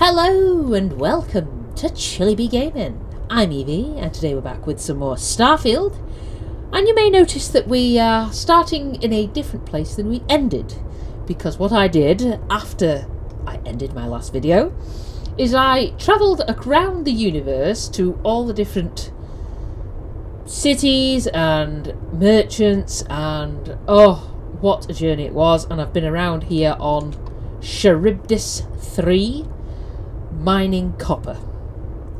Hello and welcome to Chilly Bee Gaming. I'm Evie and today we're back with some more Starfield. And you may notice that we are starting in a different place than we ended. Because what I did after I ended my last video is I travelled around the universe to all the different cities and merchants and oh what a journey it was and I've been around here on Charybdis 3 mining copper.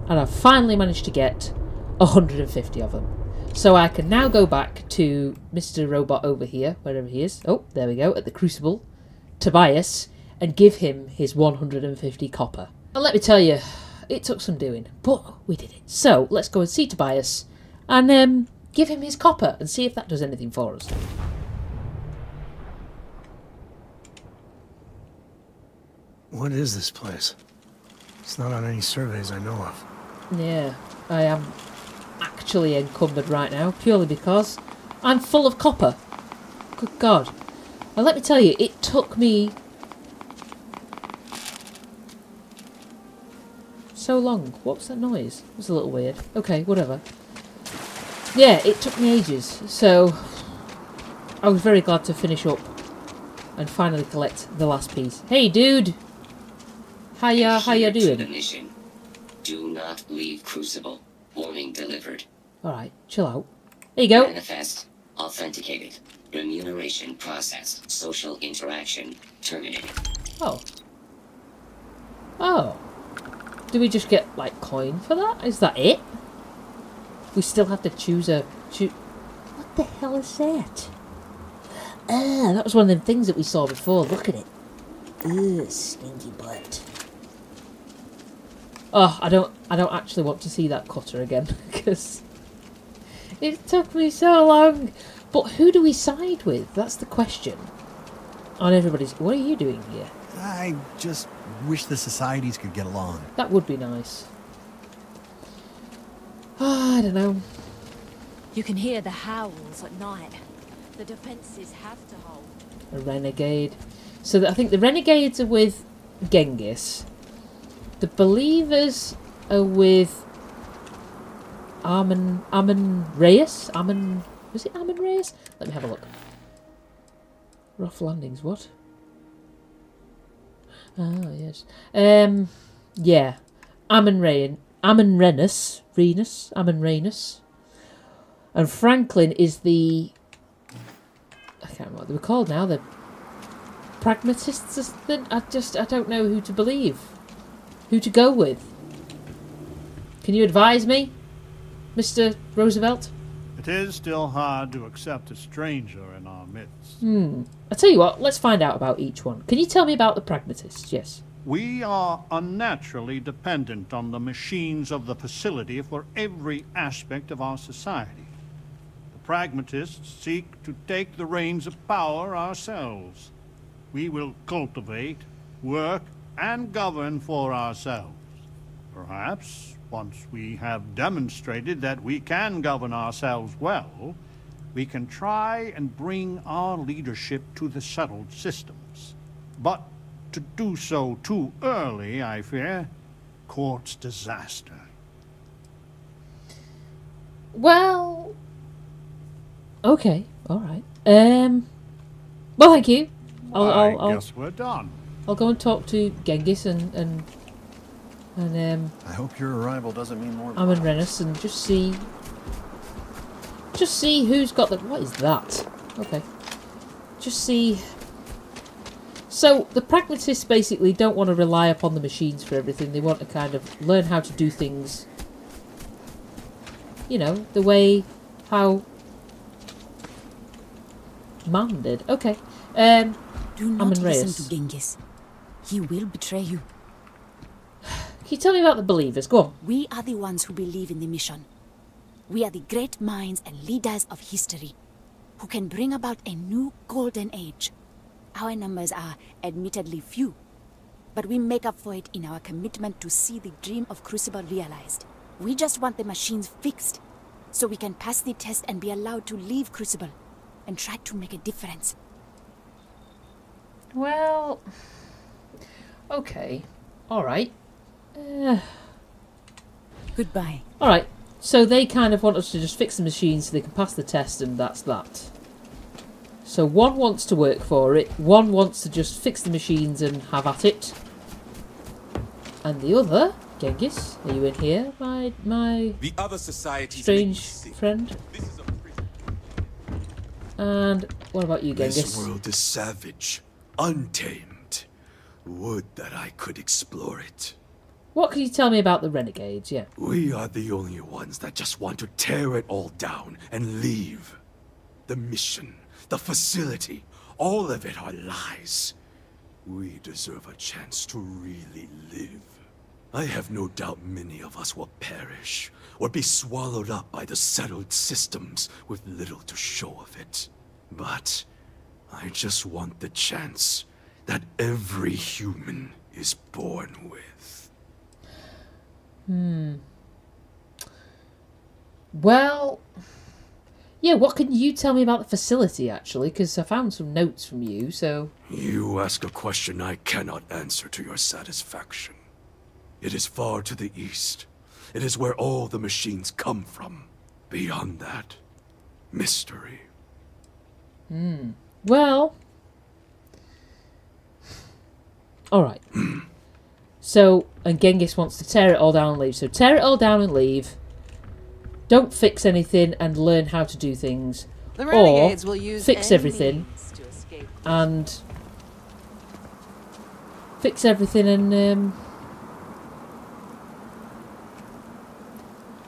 And I've finally managed to get 150 of them. So I can now go back to Mr. Robot over here, wherever he is. Oh, there we go, at the Crucible. Tobias, and give him his 150 copper. And let me tell you, it took some doing, but we did it. So let's go and see Tobias and um, give him his copper and see if that does anything for us. What is this place? It's not on any surveys I know of. Yeah, I am actually encumbered right now, purely because I'm full of copper. Good God. And let me tell you, it took me so long. What was that noise? It was a little weird. Okay, whatever. Yeah, it took me ages, so I was very glad to finish up and finally collect the last piece. Hey, dude! How ya, how ya doing? Do not leave Crucible. Warning delivered. Alright, chill out. There you go. Manifest authenticated. Remuneration processed. Social interaction terminated. Oh. Oh. Do we just get, like, coin for that? Is that it? We still have to choose a... Choo what the hell is that? Ah, that was one of them things that we saw before. Look at it. Ugh, stinky butt. Oh, I don't, I don't actually want to see that cutter again because it took me so long. But who do we side with? That's the question. On everybody's. What are you doing here? I just wish the societies could get along. That would be nice. Ah, I don't know. You can hear the howls at night. The defenses have to hold. A renegade. So that I think the renegades are with Genghis. The believers are with Amon Amon Reyes. Amon was it Amon Reyes? Let me have a look. Rough landings. What? Ah yes. Um. Yeah. Amon Rayan. Amon Renus. Renus. Amon Renus. And Franklin is the I can't remember what they were called now. The pragmatists. is I just I don't know who to believe, who to go with. Can you advise me, Mister Roosevelt? It is still hard to accept a stranger in our midst. Hmm. I tell you what. Let's find out about each one. Can you tell me about the pragmatists? Yes. We are unnaturally dependent on the machines of the facility for every aspect of our society. The pragmatists seek to take the reins of power ourselves. We will cultivate, work, and govern for ourselves. Perhaps, once we have demonstrated that we can govern ourselves well, we can try and bring our leadership to the settled systems. But to do so too early, I fear, courts disaster. Well. Okay. All right. Um. Well, thank you. I'll I I'll, I'll, guess we're done. I'll go and talk to Genghis and and and um. I hope your arrival doesn't mean more. Amon Renus and just see just see who's got the what is that? Okay. Just see so the pragmatists basically don't want to rely upon the machines for everything. They want to kind of learn how to do things you know, the way how man did. Okay. Um Do not Amon listen Reyes. to Genghis. He will betray you. can you tell me about the believers? Go on. We are the ones who believe in the mission. We are the great minds and leaders of history who can bring about a new golden age. Our numbers are admittedly few, but we make up for it in our commitment to see the dream of Crucible realized. We just want the machines fixed so we can pass the test and be allowed to leave Crucible and try to make a difference. Well, okay, all right. Uh, Goodbye. Alright, so they kind of want us to just fix the machine so they can pass the test, and that's that. So one wants to work for it, one wants to just fix the machines and have at it. And the other, Genghis, are you in here, my my The other societies strange friend? This is a. And what about you, Genghis? This world is savage, untamed. Would that I could explore it. What can you tell me about the renegades? Yeah. We are the only ones that just want to tear it all down and leave. The mission, the facility, all of it are lies. We deserve a chance to really live. I have no doubt many of us will perish or be swallowed up by the settled systems with little to show of it. But I just want the chance that every human is born with. Hmm. Well, yeah. What can you tell me about the facility, actually? Because I found some notes from you. So You ask a question I cannot answer to your satisfaction. It is far to the east. It is where all the machines come from. Beyond that, mystery. Hmm. Well. Alright. so, and Genghis wants to tear it all down and leave. So, tear it all down and leave. Don't fix anything and learn how to do things. The Or will use fix everything. means to escape. And. Fix everything and, um.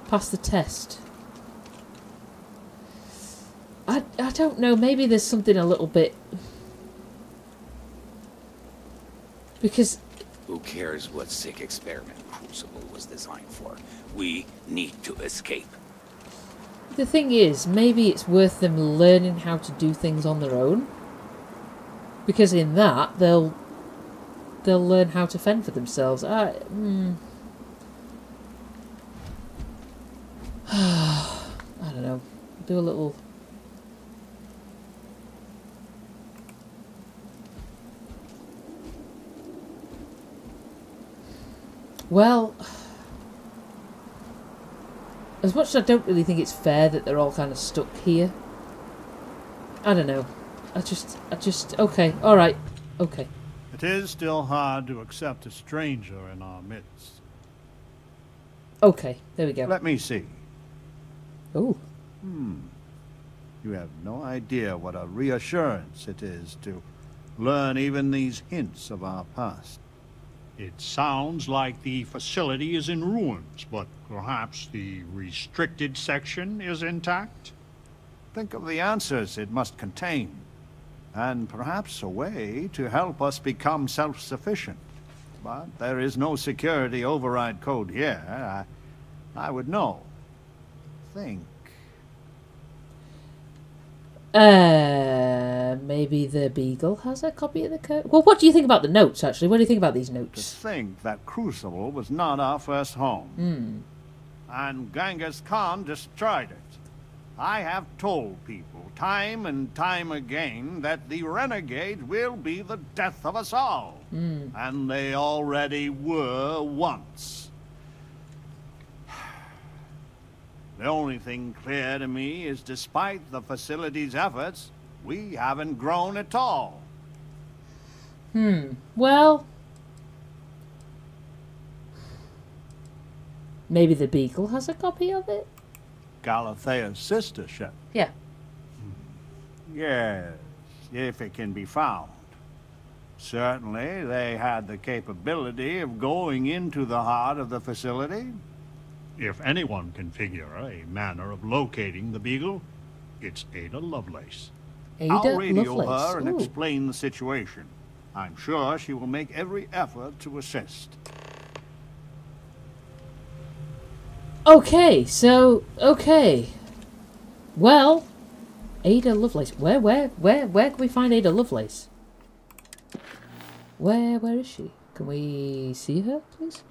Pass the test. I, I don't know, maybe there's something a little bit. Because Who cares what sick experiment Crucible was designed for? We need to escape. the thing is, maybe it's worth them learning how to do things on their own. Because in that, they'll they'll learn how to fend for themselves. I, hmm. I don't know. Do a little. Well, as much as I don't really think it's fair that they're all kind of stuck here. I don't know. I just, I just, okay, all right, okay. It is still hard to accept a stranger in our midst. Okay, there we go. Let me see. Oh, Hmm. You have no idea what a reassurance it is to learn even these hints of our past. It sounds like the facility is in ruins, but perhaps the restricted section is intact? Think of the answers it must contain, and perhaps a way to help us become self-sufficient. But there is no security override code here. I, I would know. Think. uh, maybe the Beagle has a copy of the code. Well, what do you think about the notes? Actually, what do you think about these notes? To think that Crucible was not our first home. Hmm. And Genghis Khan destroyed it. I have told people time and time again that the renegade will be the death of us all. Hmm. And they already were once. The only thing clear to me is despite the facility's efforts, we haven't grown at all. Hmm. Well, maybe the Beagle has a copy of it. Galathea's sister ship. Yeah. Yes, if it can be found. Certainly, they had the capability of going into the heart of the facility. If anyone can figure a manner of locating the Beagle, it's Ada Lovelace. Ada I'll radio Lovelace. her and Ooh. explain the situation. I'm sure she will make every effort to assist. Okay, so okay. Well, Ada Lovelace. Where, where, where, where can we find Ada Lovelace? Where, where is she? Can we see her, please?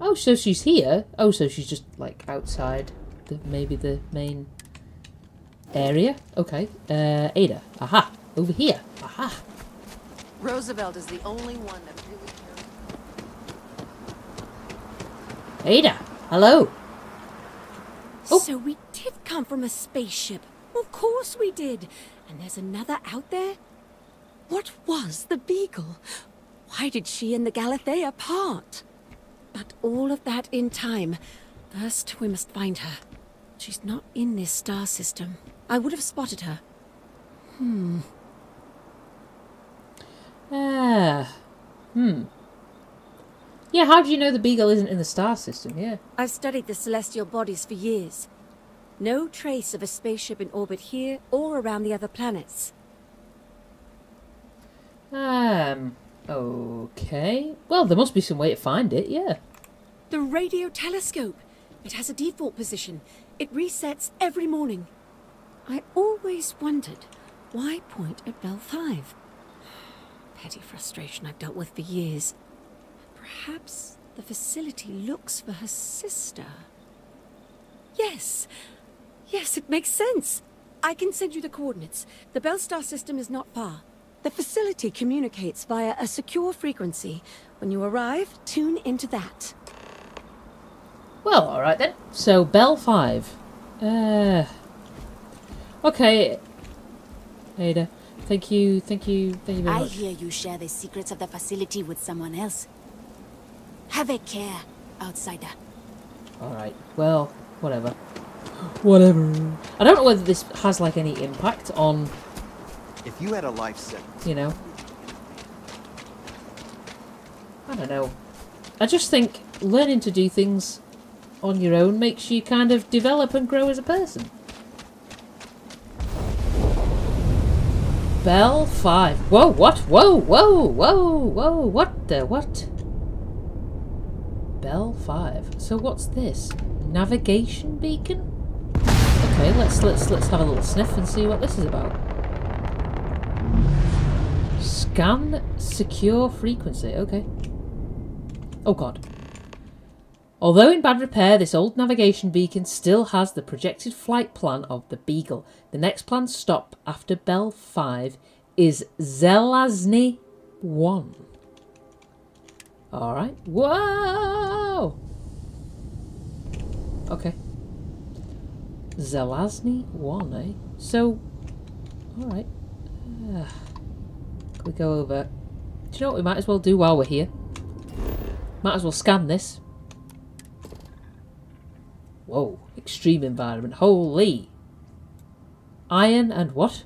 Oh, so she's here. Oh, so she's just like outside the maybe the main area. Okay. Uh, Ada. Aha. Over here. Aha. Roosevelt is the only one that really cares. Ada, hello. Oh. So we did come from a spaceship. Of course we did. And there's another out there? What was the Beagle? Why did she and the Galathea part? But all of that in time. First, we must find her. She's not in this star system. I would have spotted her. Hmm. Ah. Hmm. Yeah, how do you know the Beagle isn't in the star system? Yeah. I've studied the celestial bodies for years. No trace of a spaceship in orbit here or around the other planets. Um. Okay. Well, there must be some way to find it. Yeah. The radio telescope. It has a default position. It resets every morning. I always wondered why point at Bell 5? Petty frustration I've dealt with for years. Perhaps the facility looks for her sister. Yes. Yes, it makes sense. I can send you the coordinates. The Bellstar system is not far. The facility communicates via a secure frequency. When you arrive, tune into that. Well, all right then. So Bell Five. Uh. Okay. Ada, thank you, thank you, thank you very I much. hear you share the secrets of the facility with someone else. Have a care, outsider. All right. Well, whatever. Whatever. I don't know whether this has like any impact on, If you had a life sentence, you know. I don't know. I just think learning to do things on your own makes you kind of develop and grow as a person. Bell 5. Whoa, what? Whoa, whoa, whoa, whoa, what the, what? Bell 5. So what's this? Navigation beacon? Okay, let's let's let's have a little sniff and see what this is about. Scan secure frequency. Okay. Oh god. Although in bad repair, this old navigation beacon still has the projected flight plan of the Beagle. The next planned stop after Bell 5 is Zelazny 1. Alright. Whoa! Okay. Zelazny 1, eh? So, alright. Uh, can we go over... Do you know what we might as well do while we're here? Might as well scan this. Whoa, extreme environment. Holy! Iron and what?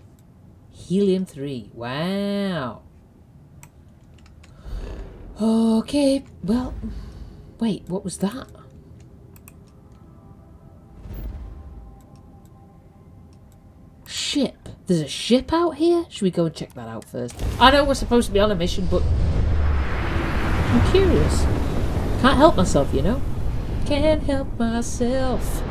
Helium 3. Wow. Okay, well... Wait, what was that? Ship. There's a ship out here? Should we go and check that out first? I know we're supposed to be on a mission, but... I'm curious. Can't help myself, you know? Can't help myself.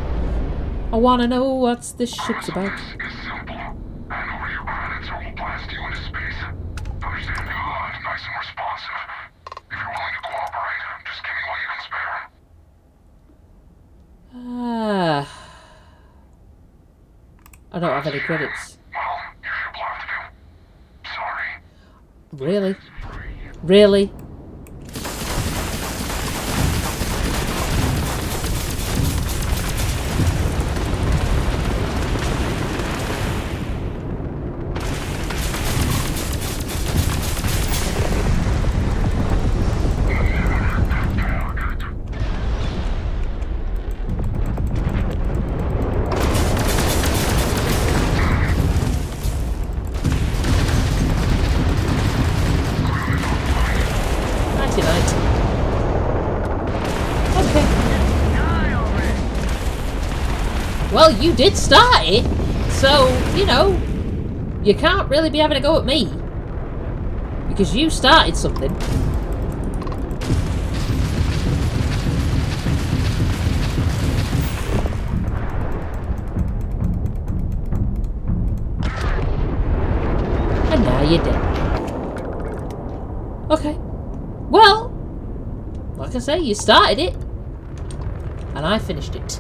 I wanna know what's this ship's about. It's simple. Hand over your credits or we'll blast you into space. Understand me alive, nice and responsive. If you're willing to cooperate, just give me what you can spare. Ah. I don't have any credits. Well, you should to. Sorry. Really? Really? Did start it, so, you know, you can't really be having a go at me. Because you started something. And now you're dead. Okay. Well, like I say, you started it. And I finished it.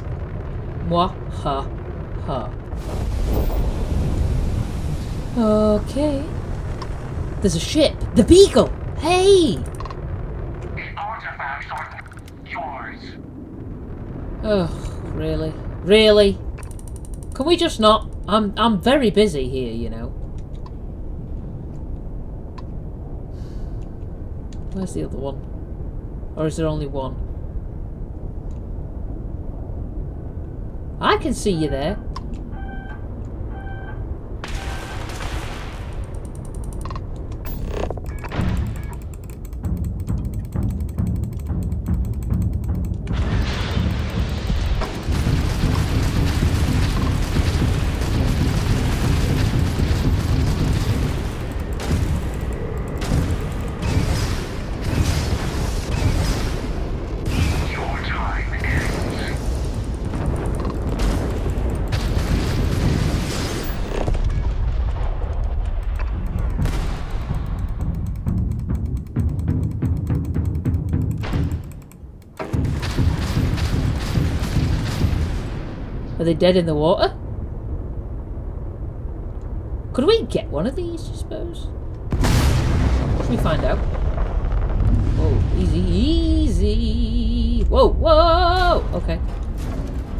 Mwah ha ha. Okay. There's a ship. The Beagle! Hey! Artifacts are yours. Oh, really? Really? Can we just not? I'm I'm very busy here, you know. Where's the other one? Or is there only one? I can see you there. They dead in the water? Could we get one of these, I suppose? Should we find out? Whoa, easy, easy. Whoa, whoa! Okay.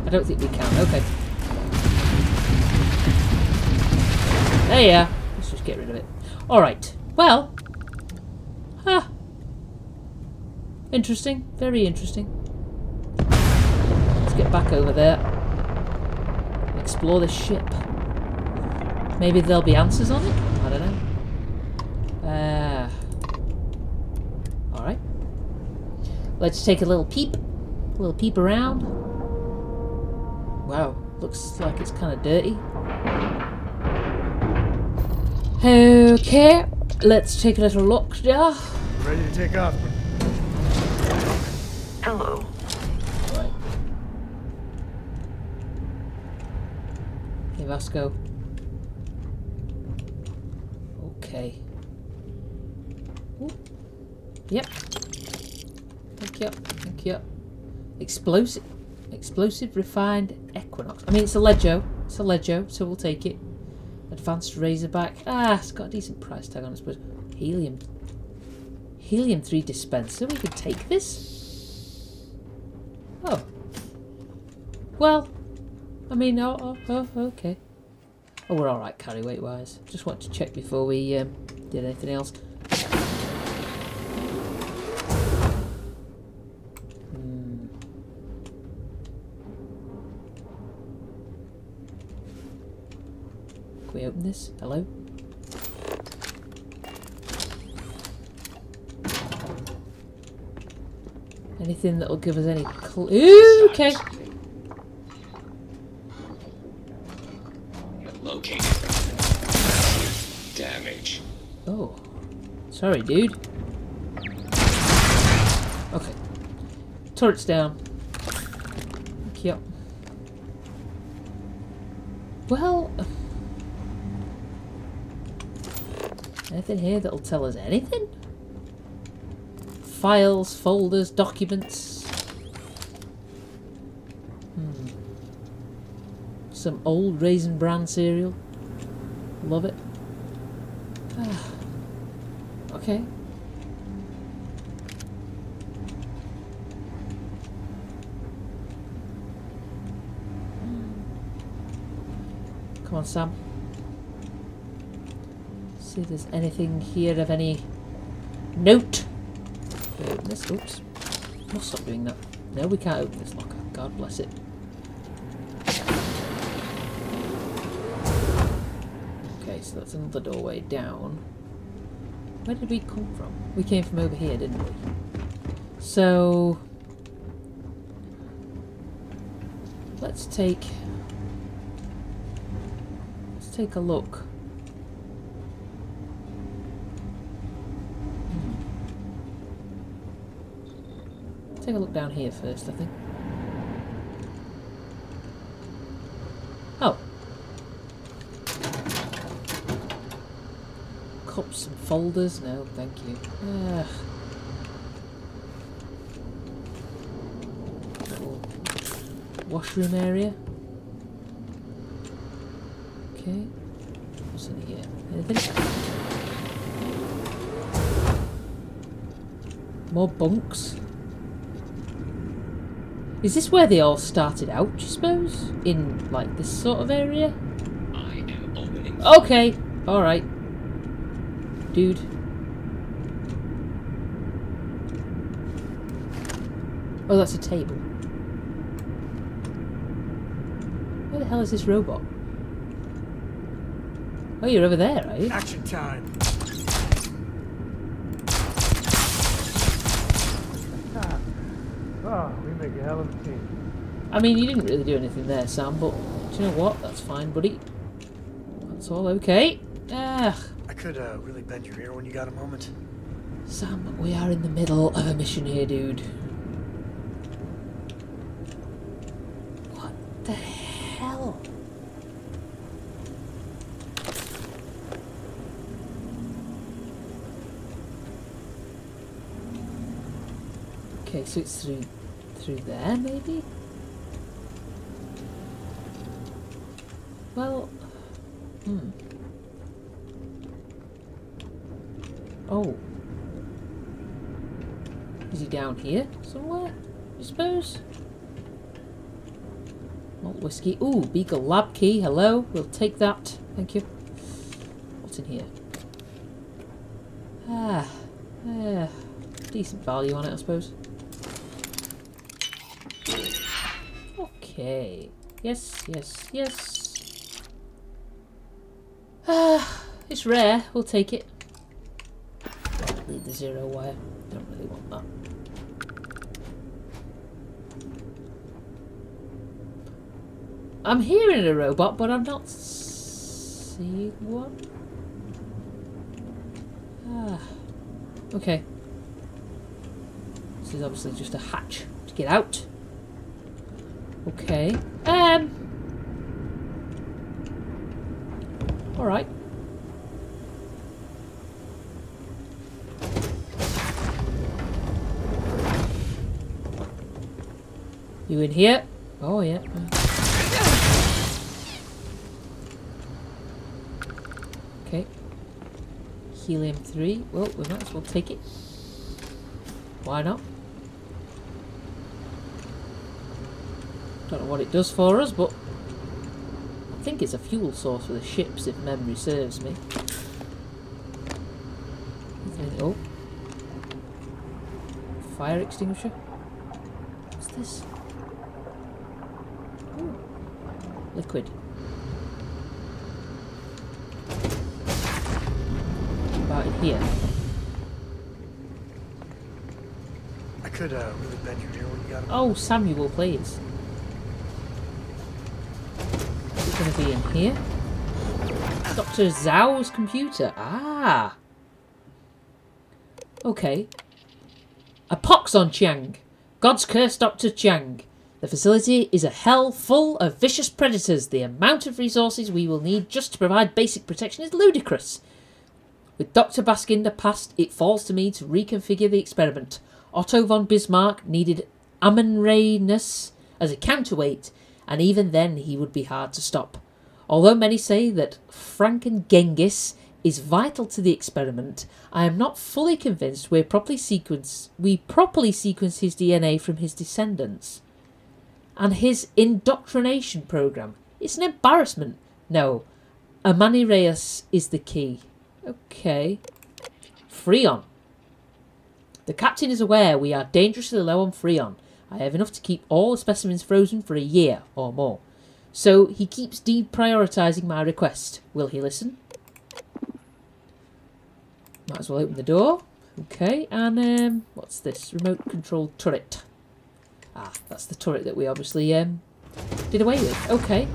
I don't think we can. Okay. There you are. Let's just get rid of it. Alright. Well. Huh. Interesting. Very interesting. Let's get back over there. Explore the ship. Maybe there'll be answers on it? I don't know. Uh, Alright. Let's take a little peep. A little peep around. Wow, looks like it's kind of dirty. Okay, let's take a little look, yeah. Ready to take off. Vasco. Okay. Ooh. Yep. Thank you. Thank you. Explosive. Explosive refined equinox. I mean, it's a Legio. It's a Legio, so we'll take it. Advanced Razorback. Ah, it's got a decent price tag on it, I suppose. Helium. Helium 3 dispenser. We could take this. Oh. Well, I mean, oh, oh, oh okay. Oh, we're alright carry weight wise. Just want to check before we um, did anything else. Hmm. Can we open this? Hello? Anything that'll give us any clue? Okay. Sorry, dude. Okay. Turret's down. Yep. Well... Anything here that'll tell us anything? Files, folders, documents. Hmm. Some old Raisin Bran cereal. Love it. Ah. Okay. Come on, Sam. See if there's anything here of any note. Open this? Oops. Must stop doing that. No, we can't open this locker. God bless it. Okay, so that's another doorway down. Where did we come from? We came from over here, didn't we? So... Let's take... Let's take a look. Hmm. Take a look down here first, I think. Oh. Folders? No, thank you. Ugh. Little washroom area. Okay. What's in here? Anything? More bunks. Is this where they all started out, I suppose? In, like, this sort of area? I am opening. Okay, alright. Dude. Oh, that's a table. Where the hell is this robot? Oh, you're over there, are you? Action time. Oh, we make a hell of a team. I mean, you didn't really do anything there, Sam, but do you know what? That's fine, buddy. That's all okay. Ah, I could uh, really bend your ear when you got a moment. Sam, we are in the middle of a mission here, dude. What the hell? Okay, so it's through through there, maybe? Well, hmm. Oh. Is he down here somewhere? I suppose? Malt whiskey. Ooh, Beagle lab key. Hello. We'll take that. Thank you. What's in here? Ah. Yeah. Decent value on it, I suppose. Okay. Yes, yes, yes. Ah, it's rare. We'll take it. The zero wire. Don't really want that. I'm hearing a robot, but I'm not seeing one. Ah. Okay. This is obviously just a hatch to get out. Okay. Um. Alright. You in here? Oh, yeah. Okay. Helium 3. Well, we might as well take it. Why not? Don't know what it does for us, but I think it's a fuel source for the ships, if memory serves me. Oh. Fire extinguisher. What's this? Ooh. Liquid. About in here. I could uh, really bend your ear when you got a Oh, Samuel, please. Is it going to be in here? Dr. Zhao's computer. Ah. Okay. A pox on Chiang. God's curse Dr. Chiang. The facility is a hell full of vicious predators. The amount of resources we will need just to provide basic protection is ludicrous. With Dr. Baskinder passed, it falls to me to reconfigure the experiment. Otto von Bismarck needed Amenirdis as a counterweight, and even then he would be hard to stop. Although many say that Franken Genghis is vital to the experiment, I am not fully convinced we properly sequence we properly sequence his DNA from his descendants. And his indoctrination program. It's an embarrassment. No. Amenirdis is the key. Okay. Freon. The captain is aware we are dangerously low on Freon. I have enough to keep all the specimens frozen for a year or more. So he keeps deprioritising my request. Will he listen? Might as well open the door. Okay, and um, what's this? Remote controlled turret. Ah, that's the turret that we obviously um, did away with. Okay.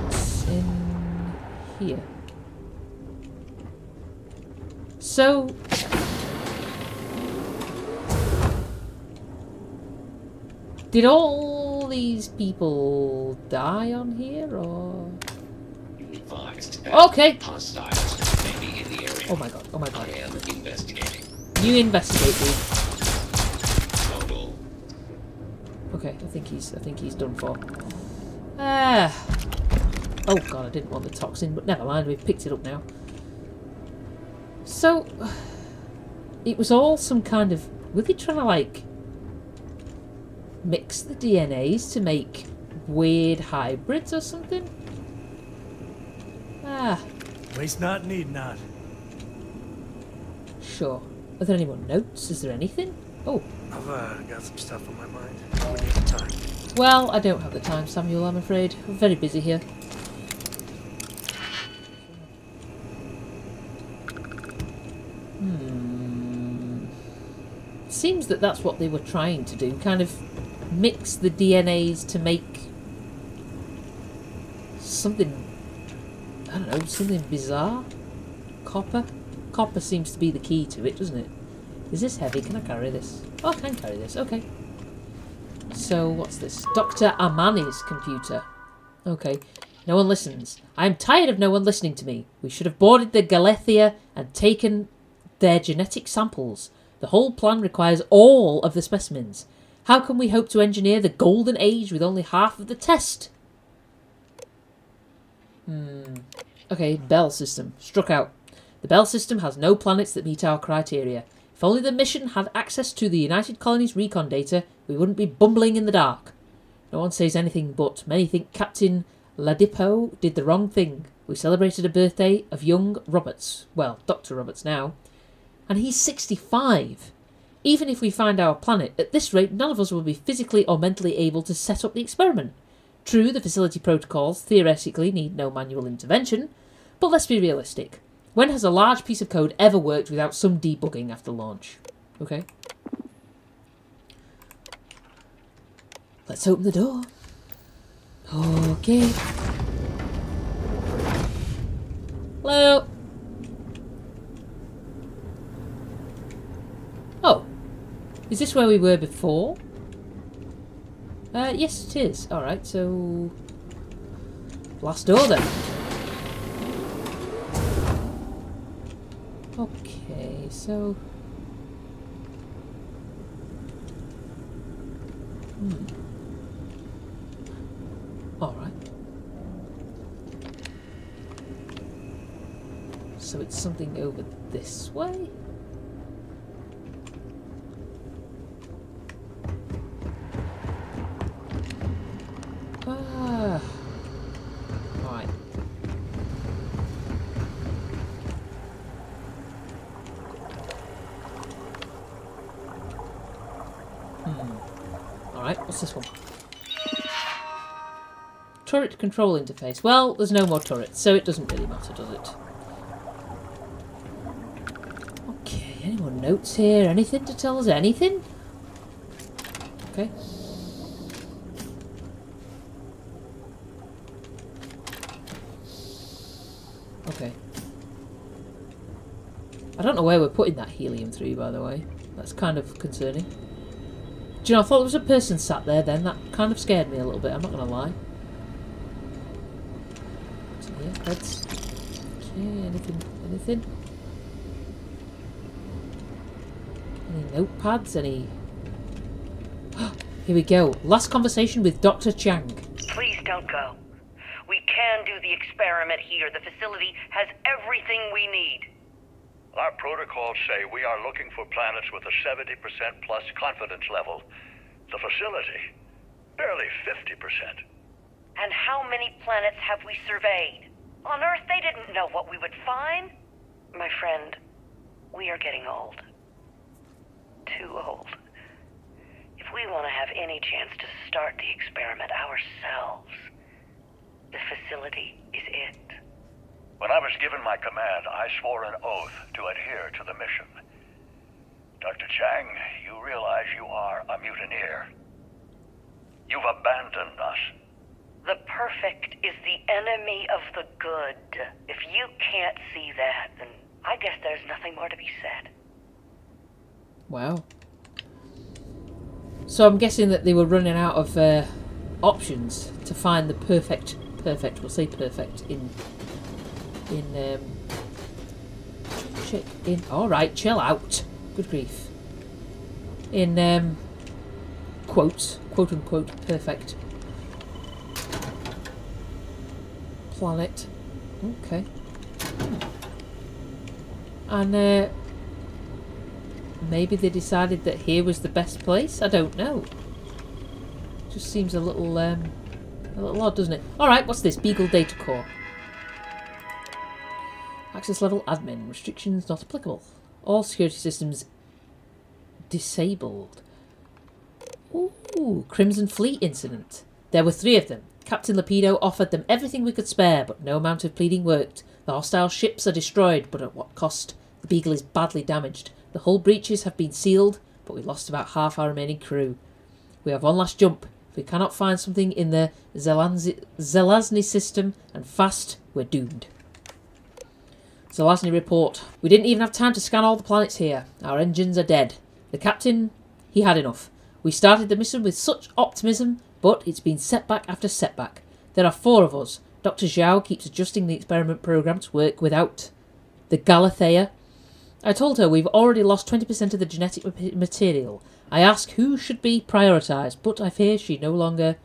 What's in here? So, did all these people die on here, or? Okay. Hostiles may be in the area. Oh my god! Oh my god! I am investigating. You investigate, dude. Okay, I think he's I think he's done for. Ah. Oh god, I didn't want the toxin, but never mind, we've picked it up now. So it was all some kind of were they trying to like mix the DNAs to make weird hybrids or something? Ah, Waste not, need not. sure. Are there any more notes? Is there anything? Oh, I've uh, got some stuff on my mind. Time. well, I don't have the time, Samuel, I'm afraid. I'm very busy here. Hmm. Seems that that's what they were trying to do. Kind of mix the DNAs to make something. I don't know, something bizarre? Copper? Copper seems to be the key to it, doesn't it? Is this heavy? Can I carry this? Oh, I can carry this. Okay. So, what's this? Dr. Amani's computer. Okay. No one listens. I am tired of no one listening to me. We should have boarded the Galathea and taken their genetic samples. The whole plan requires all of the specimens. How can we hope to engineer the golden age with only half of the test? Hmm. Okay, Bell system. Struck out. The Bell system has no planets that meet our criteria. If only the mission had access to the United Colonies recon data, we wouldn't be bumbling in the dark. No one says anything, but many think Captain Ladipo did the wrong thing. We celebrated a birthday of young Roberts. Well, Dr. Roberts now. And he's 65. Even if we find our planet, at this rate, none of us will be physically or mentally able to set up the experiment. True, the facility protocols theoretically need no manual intervention, but let's be realistic. When has a large piece of code ever worked without some debugging after launch? Okay. Let's open the door. Okay. Hello. Oh. Is this where we were before? Uh, yes it is. Alright, so... Last door then. Okay, so... Hmm. Alright. So it's something over this way? Ah. Alright. Hmm. Alright, what's this one? Turret control interface. Well, there's no more turrets, so it doesn't really matter, does it? Okay, any more notes here? Anything to tell us anything? Okay. Okay. I don't know where we're putting that helium-3, by the way. That's kind of concerning. Do you know, I thought there was a person sat there then. That kind of scared me a little bit, I'm not going to lie. So, that's... Okay, anything? Anything? Any notepads? Any... Here we go. Last conversation with Dr. Chang. Please don't go. We can do the experiment here. The facility has everything we need. Our protocols say we are looking for planets with a 70% plus confidence level. The facility, barely 50%. And how many planets have we surveyed? On Earth, they didn't know what we would find. My friend, we are getting old. Too old. If we want to have any chance to start the experiment ourselves, the facility is it. When I was given my command, I swore an oath to adhere to the mission. Dr. Chang, you realize you are a mutineer. You've abandoned us. The perfect is the enemy of the good. If you can't see that, then I guess there's nothing more to be said. Wow. So I'm guessing that they were running out of uh, options to find the perfect, perfect, we'll say perfect, in, in, um, in, alright, chill out. Good grief. In, um, quotes, quote unquote, perfect. Planet. Okay. And, uh, maybe they decided that here was the best place? I don't know. Just seems a little, um, a little odd, doesn't it? All right, what's this? Beagle Data Core. Access level admin. Restrictions not applicable. All security systems disabled. Ooh, Crimson Fleet incident. There were three of them. Captain Lapido offered them everything we could spare, but no amount of pleading worked. The hostile ships are destroyed, but at what cost? The Beagle is badly damaged. The hull breaches have been sealed, but we lost about half our remaining crew. We have one last jump. If we cannot find something in the Zelanzi- Zelazny system, and fast, we're doomed. Zelazny report. We didn't even have time to scan all the planets here. Our engines are dead. The captain, he had enough. We started the mission with such optimism, but it's been setback after setback. There are four of us. Dr. Zhao keeps adjusting the experiment program to work without the Galathea. I told her we've already lost 20% of the genetic material. I ask who should be prioritised, but I fear she no longer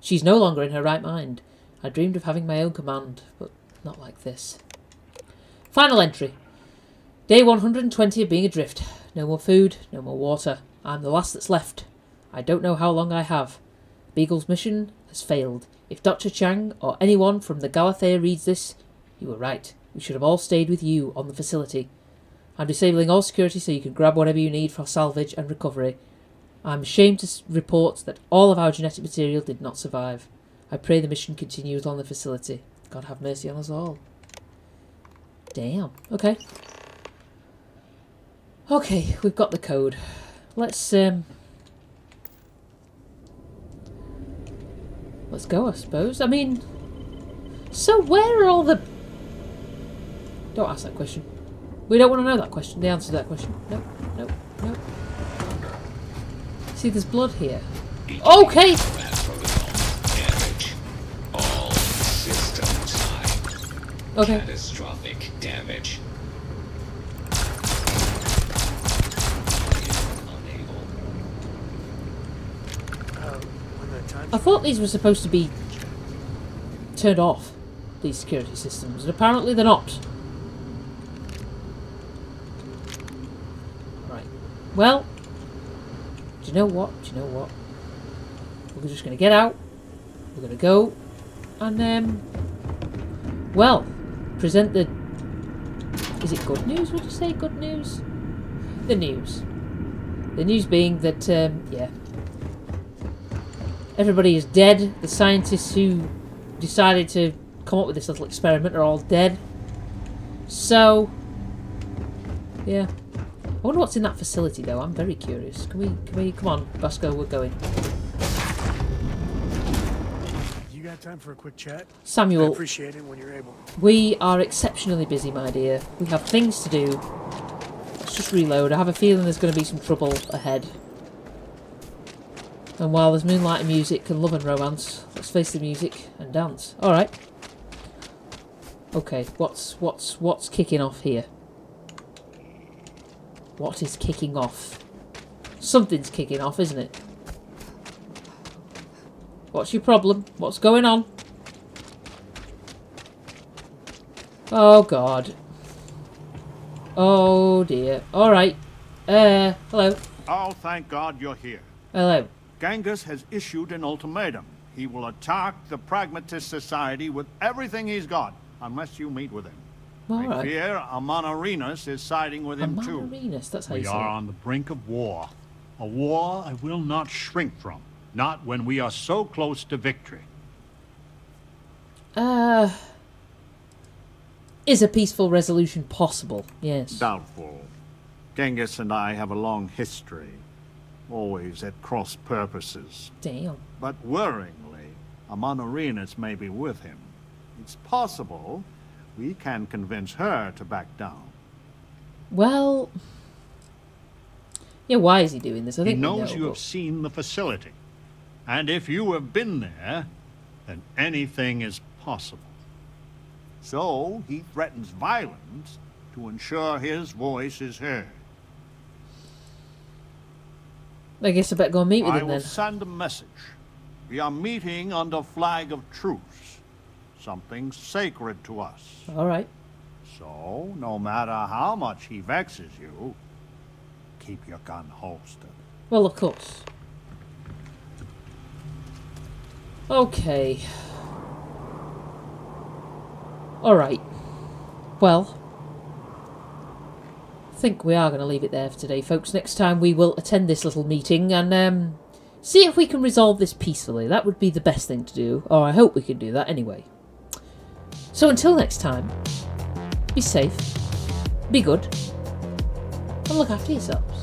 she's no longer in her right mind. I dreamed of having my own command, but not like this. Final entry. Day 120 of being adrift. No more food, no more water. I'm the last that's left. I don't know how long I have. Beagle's mission has failed. If Dr. Chang or anyone from the Galathea reads this, you were right. We should have all stayed with you on the facility. I'm disabling all security so you can grab whatever you need for salvage and recovery. I'm ashamed to report that all of our genetic material did not survive. I pray the mission continues on the facility. God have mercy on us all. Damn. Okay. Okay, we've got the code. Let's um Let's go, I suppose. I mean So where are all the Don't ask that question. We don't want to know that question. The answer to that question. Nope, nope, nope. See there's blood here. Okay! Damage. All systems high. Okay. Catastrophic damage. I thought these were supposed to be turned off, these security systems, and apparently they're not. Right. Well, do you know what? Do you know what? We're just going to get out. We're going to go and, um, well, present the. Is it good news? Would you say good news? The news. The news being that, um, yeah, Everybody is dead. The scientists who decided to come up with this little experiment are all dead. So, yeah. I wonder what's in that facility, though. I'm very curious. Can we? Can we? Come on, Vasco, we're going. You got time for a quick chat? Samuel. I appreciate it when you're able. We are exceptionally busy, my dear. We have things to do. Let's just reload. I have a feeling there's going to be some trouble ahead. And while there's moonlight and music and love and romance, let's face the music and dance. All right. Okay, what's what's what's kicking off here? What is kicking off? Something's kicking off, isn't it? What's your problem? What's going on? Oh God. Oh dear. All right. Uh, hello. Oh, thank God you're here. Hello. Genghis has issued an ultimatum. He will attack the Pragmatist Society with everything he's got, unless you meet with him. All I right. fear Amenirdis is siding with him too. Amenirdis, that's how we you say are it. on the brink of war. A war I will not shrink from. Not when we are so close to victory. Uh, is a peaceful resolution possible? Yes. Doubtful. Genghis and I have a long history, always at cross purposes. Damn. But worryingly, Amenirdis may be with him. It's possible we can convince her to back down. Well, yeah. Why is he doing this? I he think he knows know, you but- have seen the facility. And if you have been there, then anything is possible. So he threatens violence to ensure his voice is heard. I guess I better go and meet with I him will send a message. We are meeting under flag of truce, something sacred to us. All right. So, no matter how much he vexes you, keep your gun holstered. Well, of course. Okay. Alright. Well, I think we are going to leave it there for today, folks. Next time we will attend this little meeting and um, see if we can resolve this peacefully. That would be the best thing to do, or I hope we can do that anyway. So until next time, be safe, be good, and look after yourselves.